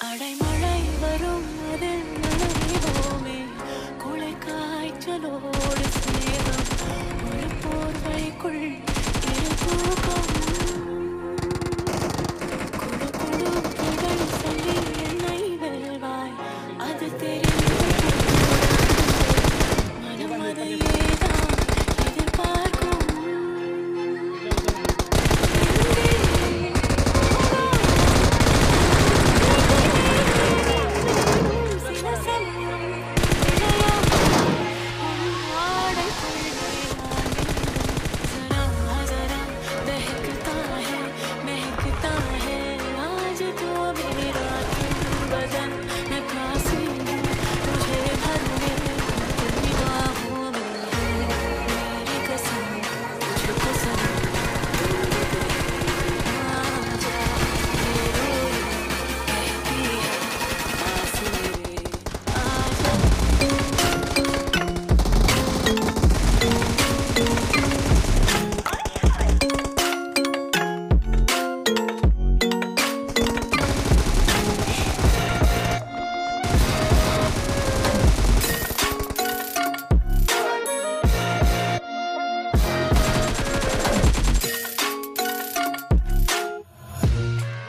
அடைமழை வரும் அதில் நனைவோமே குளை காய்ச்சலோடு